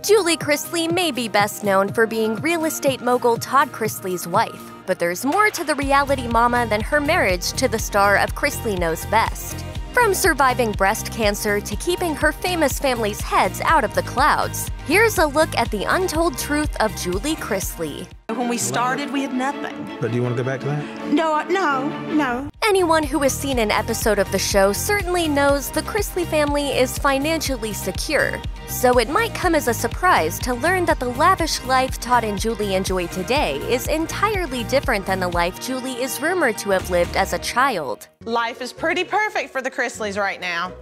Julie Chrisley may be best known for being real estate mogul Todd Chrisley's wife, but there's more to the reality mama than her marriage to the star of Chrisley Knows Best. From surviving breast cancer to keeping her famous family's heads out of the clouds, here's a look at the untold truth of Julie Chrisley. When we started, we had nothing. But do you want to go back to that? No, no, no. Anyone who has seen an episode of the show certainly knows the Chrisley family is financially secure, so it might come as a surprise to learn that the lavish life Todd and Julie enjoy today is entirely different than the life Julie is rumored to have lived as a child. Life is pretty perfect for the Chrisleys right now.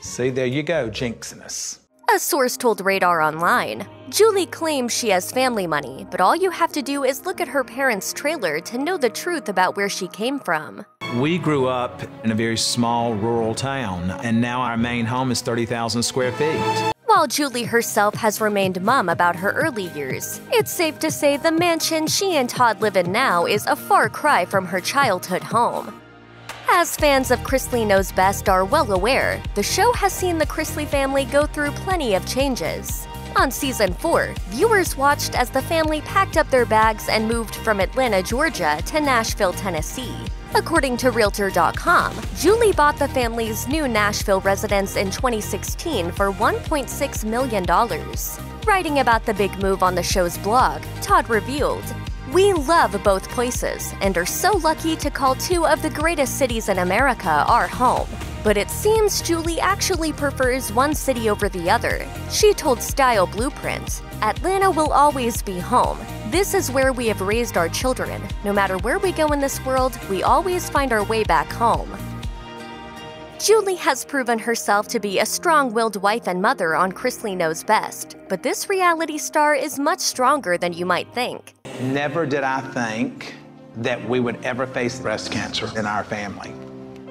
See, there you go, jinxing us. A source told Radar Online. Julie claims she has family money, but all you have to do is look at her parents' trailer to know the truth about where she came from. We grew up in a very small rural town, and now our main home is 30,000 square feet. While Julie herself has remained mum about her early years, it's safe to say the mansion she and Todd live in now is a far cry from her childhood home. As fans of Chrisley Knows Best are well aware, the show has seen the Chrisley family go through plenty of changes. On season 4, viewers watched as the family packed up their bags and moved from Atlanta, Georgia to Nashville, Tennessee. According to Realtor.com, Julie bought the family's new Nashville residence in 2016 for $1.6 million. Writing about the big move on the show's blog, Todd revealed, we love both places and are so lucky to call two of the greatest cities in America our home. But it seems Julie actually prefers one city over the other. She told Style Blueprint, Atlanta will always be home. This is where we have raised our children. No matter where we go in this world, we always find our way back home. Julie has proven herself to be a strong willed wife and mother on Chrisley Knows Best, but this reality star is much stronger than you might think. Never did I think that we would ever face breast cancer in our family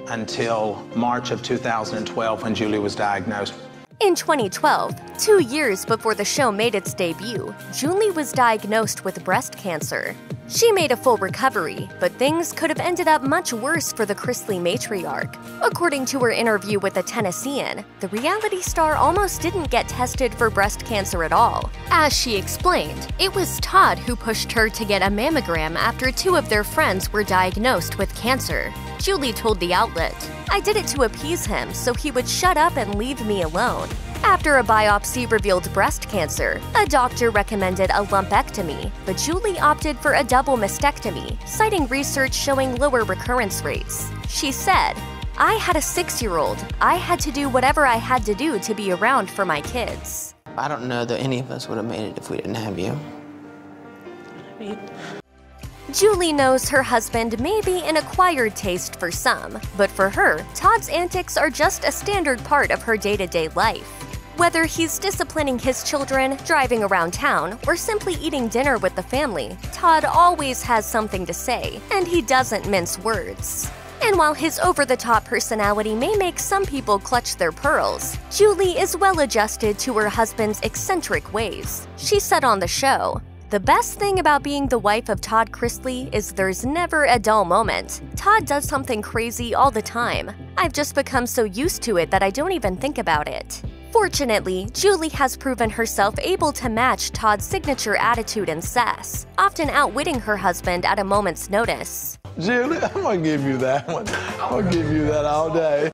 until March of 2012 when Julie was diagnosed. In 2012, two years before the show made its debut, Julie was diagnosed with breast cancer. She made a full recovery, but things could have ended up much worse for the Chrisley matriarch. According to her interview with the Tennessean, the reality star almost didn't get tested for breast cancer at all. As she explained, it was Todd who pushed her to get a mammogram after two of their friends were diagnosed with cancer. Julie told the outlet, I did it to appease him so he would shut up and leave me alone. After a biopsy revealed breast cancer, a doctor recommended a lumpectomy, but Julie opted for a double mastectomy, citing research showing lower recurrence rates. She said, I had a six year old. I had to do whatever I had to do to be around for my kids. I don't know that any of us would have made it if we didn't have you. Julie knows her husband may be an acquired taste for some, but for her, Todd's antics are just a standard part of her day to day life. Whether he's disciplining his children, driving around town, or simply eating dinner with the family, Todd always has something to say, and he doesn't mince words. And while his over the top personality may make some people clutch their pearls, Julie is well adjusted to her husband's eccentric ways. She said on the show, the best thing about being the wife of Todd Chrisley is there's never a dull moment. Todd does something crazy all the time. I've just become so used to it that I don't even think about it. Fortunately, Julie has proven herself able to match Todd's signature attitude and sass, often outwitting her husband at a moment's notice. Julie, I'm gonna give you that one. I'll give you that all day.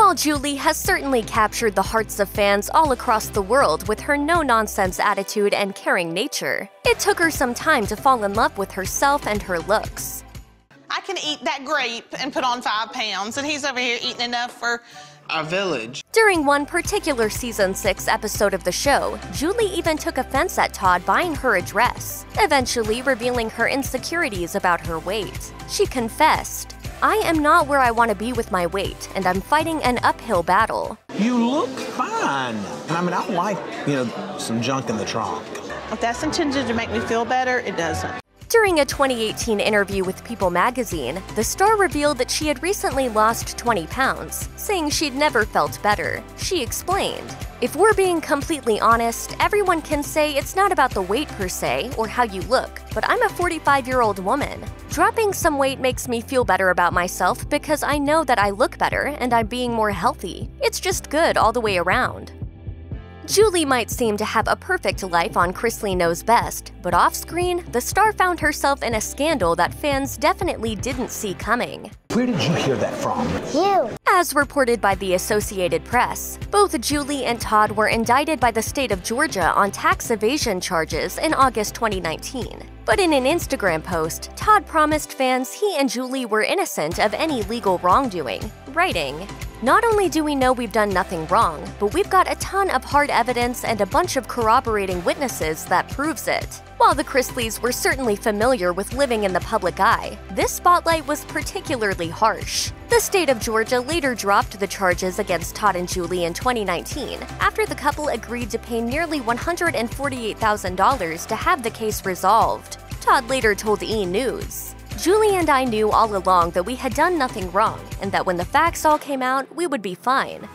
While Julie has certainly captured the hearts of fans all across the world with her no nonsense attitude and caring nature, it took her some time to fall in love with herself and her looks. I can eat that grape and put on five pounds, and he's over here eating enough for Our village. During one particular season 6 episode of the show, Julie even took offense at Todd buying her a dress, eventually revealing her insecurities about her weight. She confessed, I am not where I want to be with my weight, and I'm fighting an uphill battle. You look fine. And I mean, I like, you know, some junk in the trunk. If that's intended to make me feel better, it doesn't. During a 2018 interview with People magazine, the star revealed that she had recently lost 20 pounds, saying she'd never felt better. She explained, If we're being completely honest, everyone can say it's not about the weight per se or how you look, but I'm a 45 year old woman. Dropping some weight makes me feel better about myself because I know that I look better and I'm being more healthy. It's just good all the way around. Julie might seem to have a perfect life on Chrisley Knows Best, but off screen, the star found herself in a scandal that fans definitely didn't see coming. Where did you hear that from? You. As reported by the Associated Press, both Julie and Todd were indicted by the state of Georgia on tax evasion charges in August 2019. But in an Instagram post, Todd promised fans he and Julie were innocent of any legal wrongdoing, writing, not only do we know we've done nothing wrong, but we've got a ton of hard evidence and a bunch of corroborating witnesses that proves it. While the Chrisleys were certainly familiar with living in the public eye, this spotlight was particularly harsh. The state of Georgia later dropped the charges against Todd and Julie in 2019 after the couple agreed to pay nearly $148,000 to have the case resolved. Todd later told E! News. Julie and I knew all along that we had done nothing wrong, and that when the facts all came out, we would be fine.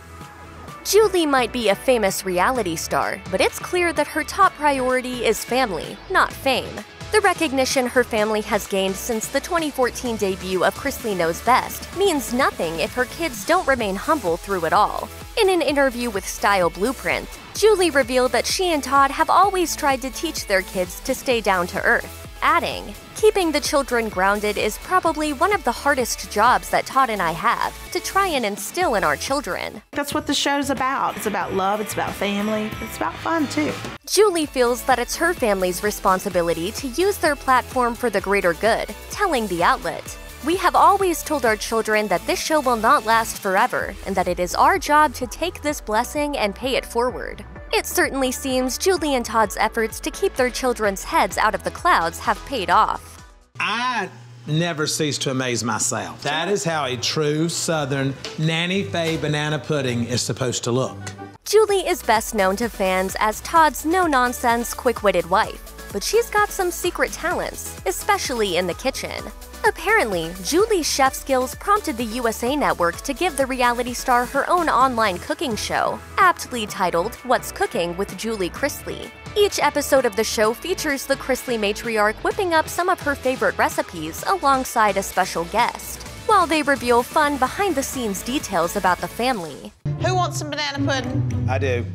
Julie might be a famous reality star, but it's clear that her top priority is family, not fame. The recognition her family has gained since the 2014 debut of Chrisley Knows Best means nothing if her kids don't remain humble through it all. In an interview with Style Blueprint, Julie revealed that she and Todd have always tried to teach their kids to stay down to earth adding, Keeping the children grounded is probably one of the hardest jobs that Todd and I have to try and instill in our children. That's what the show's about. It's about love, it's about family, it's about fun too. Julie feels that it's her family's responsibility to use their platform for the greater good, telling the outlet. We have always told our children that this show will not last forever and that it is our job to take this blessing and pay it forward. It certainly seems Julie and Todd's efforts to keep their children's heads out of the clouds have paid off. I never cease to amaze myself. That is how a true Southern Nanny Faye banana pudding is supposed to look. Julie is best known to fans as Todd's no nonsense, quick witted wife but she's got some secret talents, especially in the kitchen. Apparently, Julie's chef skills prompted the USA Network to give the reality star her own online cooking show, aptly titled What's Cooking with Julie Chrisley. Each episode of the show features the Chrisley matriarch whipping up some of her favorite recipes alongside a special guest, while they reveal fun behind the scenes details about the family. Who wants some banana pudding? I do.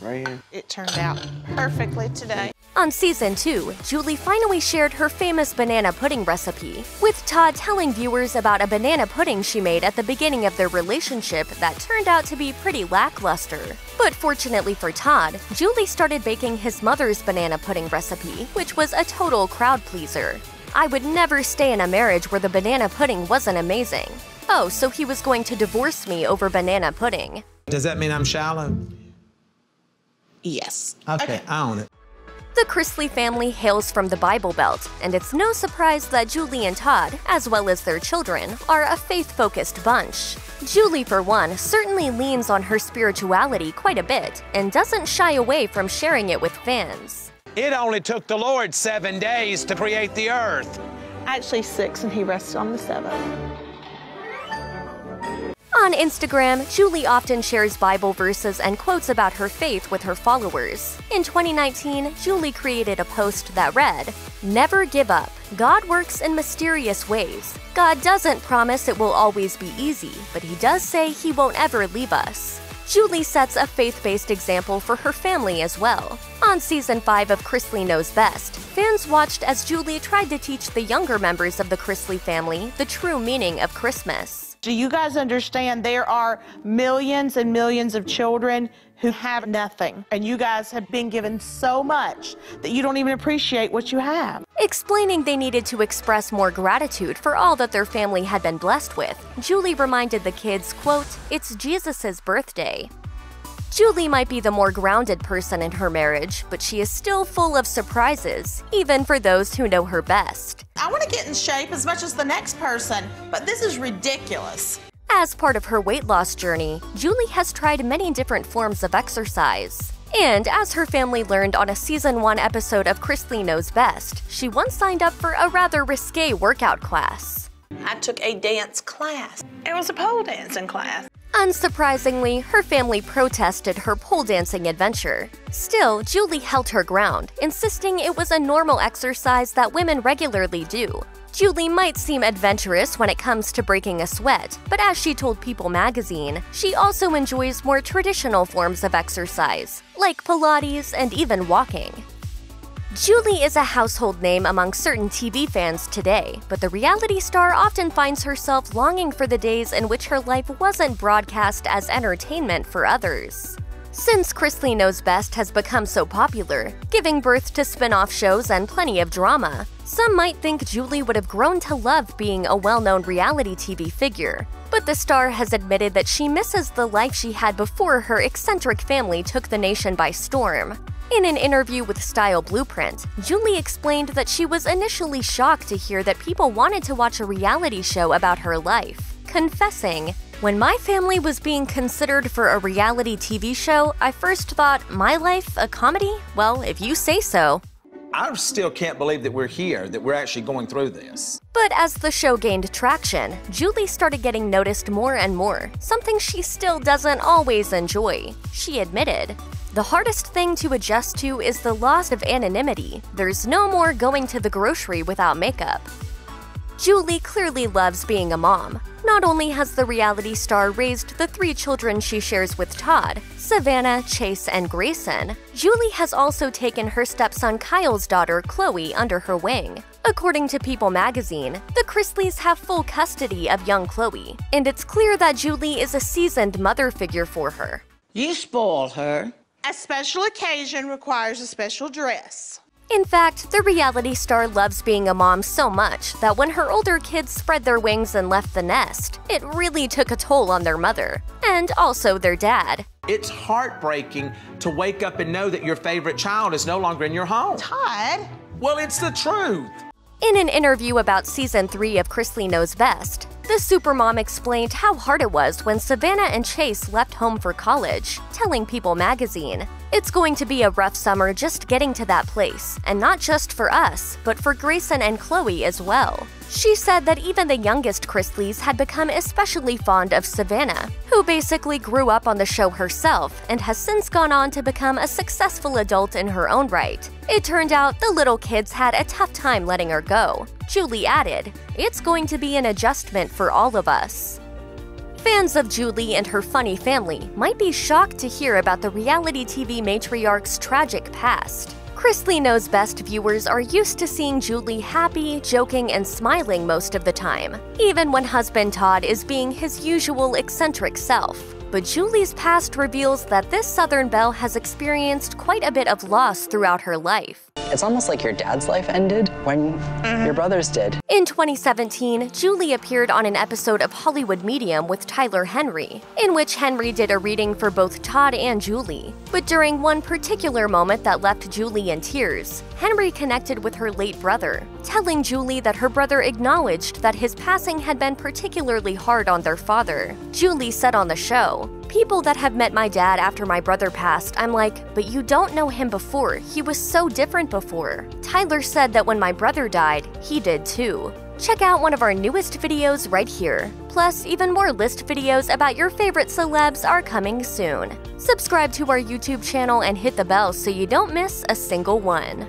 Right here. It turned out perfectly today. On season 2, Julie finally shared her famous banana pudding recipe, with Todd telling viewers about a banana pudding she made at the beginning of their relationship that turned out to be pretty lackluster. But fortunately for Todd, Julie started baking his mother's banana pudding recipe, which was a total crowd pleaser. I would never stay in a marriage where the banana pudding wasn't amazing. Oh, so he was going to divorce me over banana pudding. Does that mean I'm shallow? Yes. Okay, Okay. I own it. The Chrisley family hails from the Bible Belt, and it's no surprise that Julie and Todd, as well as their children, are a faith focused bunch. Julie, for one, certainly leans on her spirituality quite a bit and doesn't shy away from sharing it with fans. It only took the Lord seven days to create the earth. Actually, six, and he rested on the seventh. On Instagram, Julie often shares Bible verses and quotes about her faith with her followers. In 2019, Julie created a post that read, Never give up. God works in mysterious ways. God doesn't promise it will always be easy, but He does say He won't ever leave us. Julie sets a faith based example for her family as well. On season 5 of Chrisley Knows Best, fans watched as Julie tried to teach the younger members of the Chrisley family the true meaning of Christmas. Do you guys understand there are millions and millions of children who have nothing? And you guys have been given so much that you don't even appreciate what you have. Explaining they needed to express more gratitude for all that their family had been blessed with, Julie reminded the kids, quote, "It's Jesus' birthday." Julie might be the more grounded person in her marriage, but she is still full of surprises, even for those who know her best. I want to get in shape as much as the next person, but this is ridiculous. As part of her weight loss journey, Julie has tried many different forms of exercise. And as her family learned on a season 1 episode of Chrisley Knows Best, she once signed up for a rather risque workout class. I took a dance class. It was a pole dancing class. Unsurprisingly, her family protested her pole dancing adventure. Still, Julie held her ground, insisting it was a normal exercise that women regularly do. Julie might seem adventurous when it comes to breaking a sweat, but as she told People magazine, she also enjoys more traditional forms of exercise, like Pilates and even walking. Julie is a household name among certain TV fans today, but the reality star often finds herself longing for the days in which her life wasn't broadcast as entertainment for others. Since Chrisley Knows Best has become so popular, giving birth to spin off shows and plenty of drama, some might think Julie would have grown to love being a well known reality TV figure. But the star has admitted that she misses the life she had before her eccentric family took the nation by storm. In an interview with Style Blueprint, Julie explained that she was initially shocked to hear that people wanted to watch a reality show about her life, confessing, When my family was being considered for a reality TV show, I first thought, my life, a comedy? Well, if you say so. I still can't believe that we're here, that we're actually going through this. But as the show gained traction, Julie started getting noticed more and more, something she still doesn't always enjoy. She admitted, the hardest thing to adjust to is the loss of anonymity. There's no more going to the grocery without makeup. Julie clearly loves being a mom. Not only has the reality star raised the three children she shares with Todd, Savannah, Chase, and Grayson, Julie has also taken her stepson Kyle's daughter, Chloe, under her wing. According to People magazine, the Chrisleys have full custody of young Chloe, and it's clear that Julie is a seasoned mother figure for her. You spoil her. A special occasion requires a special dress. In fact, the reality star loves being a mom so much that when her older kids spread their wings and left the nest, it really took a toll on their mother, and also their dad. It's heartbreaking to wake up and know that your favorite child is no longer in your home. Todd? Well, it's the truth. In an interview about season 3 of Chrisley Knows Best, the supermom explained how hard it was when Savannah and Chase left home for college, telling People magazine, It's going to be a rough summer just getting to that place, and not just for us, but for Grayson and Chloe as well. She said that even the youngest Chrisleys had become especially fond of Savannah, who basically grew up on the show herself and has since gone on to become a successful adult in her own right. It turned out the little kids had a tough time letting her go. Julie added, It's going to be an adjustment for all of us. Fans of Julie and her funny family might be shocked to hear about the reality TV matriarch's tragic past. Chrisley Knows Best viewers are used to seeing Julie happy, joking, and smiling most of the time, even when husband Todd is being his usual eccentric self. But Julie's past reveals that this Southern Belle has experienced quite a bit of loss throughout her life. It's almost like your dad's life ended when Mm-hmm. your brother's did. In 2017, Julie appeared on an episode of Hollywood Medium with Tyler Henry, in which Henry did a reading for both Todd and Julie. But during one particular moment that left Julie in tears, Henry connected with her late brother, telling Julie that her brother acknowledged that his passing had been particularly hard on their father. Julie said on the show, People that have met my dad after my brother passed, I'm like, but you don't know him before. He was so different before. Tyler said that when my brother died, he did too. Check out one of our newest videos right here. Plus, even more list videos about your favorite celebs are coming soon. Subscribe to our YouTube channel and hit the bell so you don't miss a single one.